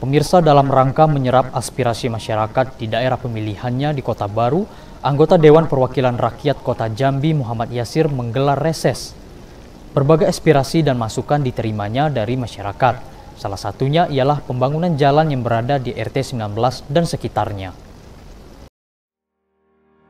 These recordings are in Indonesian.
Pemirsa dalam rangka menyerap aspirasi masyarakat di daerah pemilihannya di Kota Baru, anggota Dewan Perwakilan Rakyat Kota Jambi Muhammad Yasir menggelar reses. Berbagai aspirasi dan masukan diterimanya dari masyarakat. Salah satunya ialah pembangunan jalan yang berada di RT 19 dan sekitarnya.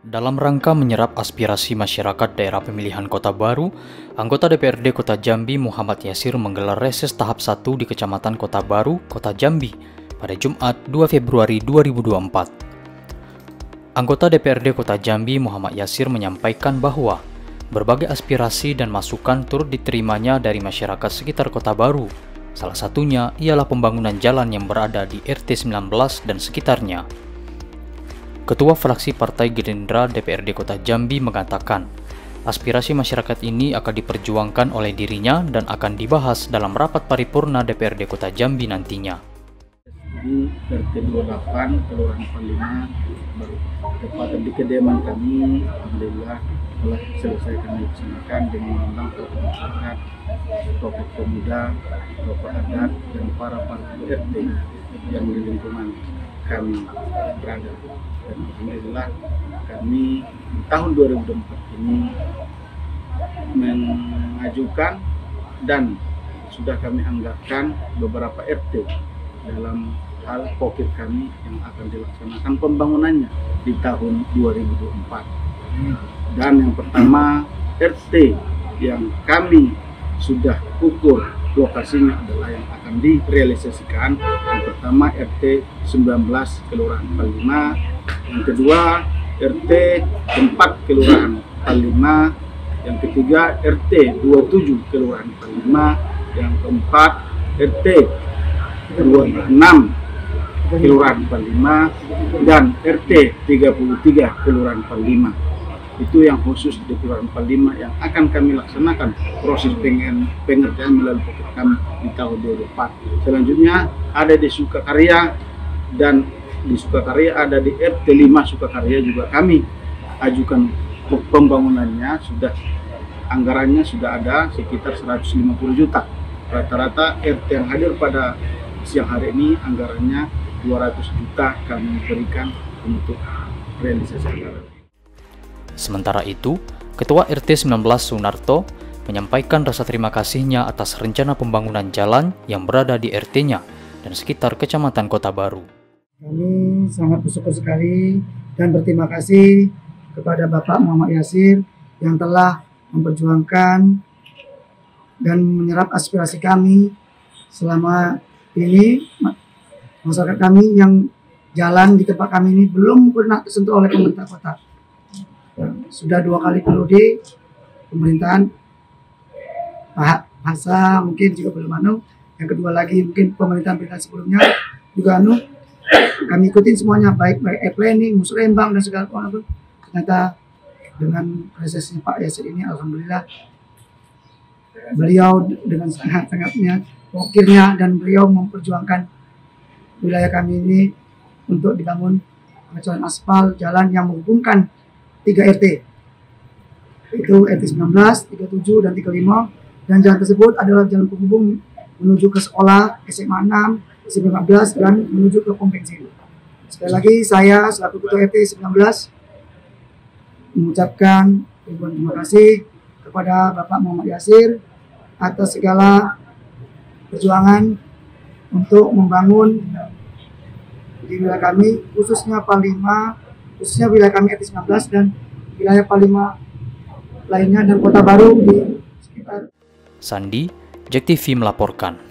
Dalam rangka menyerap aspirasi masyarakat daerah pemilihan Kota Baru, anggota DPRD Kota Jambi Muhammad Yasir menggelar reses tahap 1 di Kecamatan Kota Baru, Kota Jambi pada Jumat 2 Februari 2024. Anggota DPRD Kota Jambi Muhammad Yasir menyampaikan bahwa berbagai aspirasi dan masukan turut diterimanya dari masyarakat sekitar Kota Baru. Salah satunya ialah pembangunan jalan yang berada di RT 19 dan sekitarnya. Ketua fraksi Partai Gerindra DPRD Kota Jambi mengatakan, aspirasi masyarakat ini akan diperjuangkan oleh dirinya dan akan dibahas dalam rapat paripurna DPRD Kota Jambi nantinya. Di RT 28 Kelurahan Palima tepat di kediaman kami, alhamdulillah telah selesai kami laksanakan dengan mengundang tokoh masyarakat, tokoh pemuda, tokoh adat, dan para para RT yang di lingkungan kami berada dan alhamdulillah kami di tahun 2024 ini mengajukan dan sudah kami anggarkan beberapa RT dalam hal pokir kami yang akan dilaksanakan pembangunannya di tahun 2024 dan yang pertama RT yang kami sudah ukur lokasinya adalah yang akan direalisasikan. Yang pertama RT 19 Kelurahan Palima yang kedua RT 4 Kelurahan Palima yang ketiga RT 27 Kelurahan Palima yang keempat RT 26 Kelurahan Palima dan RT 33 Kelurahan Palima itu yang khusus di Kelurahan Palima yang akan kami laksanakan proses pengen, pengerjaan melalui pocket kami di tahun 2004. Selanjutnya ada di Sukakarya dan di Sukakarya ada di RT 5 Sukakarya juga kami ajukan pembangunannya sudah anggarannya sudah ada sekitar 150 juta. Rata-rata RT yang hadir pada siang hari ini anggarannya 200 juta kami berikan untuk realisasi anggaran. Sementara itu, Ketua RT 19 Sunarto menyampaikan rasa terima kasihnya atas rencana pembangunan jalan yang berada di RT-nya dan sekitar Kecamatan Kota Baru. Kami sangat bersyukur sekali dan berterima kasih kepada Bapak Muhammad Yasir yang telah memperjuangkan dan menyerap aspirasi kami selama ini masyarakat kami yang jalan di tempat kami ini belum pernah tersentuh oleh pemerintah kota sudah dua kali periode pemerintahan. Pak Hasa mungkin juga belum anu. Yang kedua lagi mungkin pemerintahan pemerintahan sebelumnya juga anu. Kami ikutin semuanya baik baik planning musrembang dan segala macam. Ternyata dengan resesinya Pak Yasir ini alhamdulillah beliau dengan sangat sangatnya wakilnya dan beliau memperjuangkan wilayah kami ini untuk dibangun pengecoran aspal jalan yang menghubungkan 3 RT itu RT 19, 37 dan 35 dan jalan tersebut adalah jalan penghubung menuju ke sekolah SMA 6, SMA 15 dan menuju ke pom bensin. Sekali lagi saya selaku ketua RT 19 mengucapkan ribuan terima kasih kepada Bapak Muhammad Yasir atas segala perjuangan untuk membangun di wilayah kami khususnya Palima khususnya wilayah kami RT 19 dan wilayah Palima lainnya dan Kota Baru di sekitar. Sandi, Jack TV melaporkan.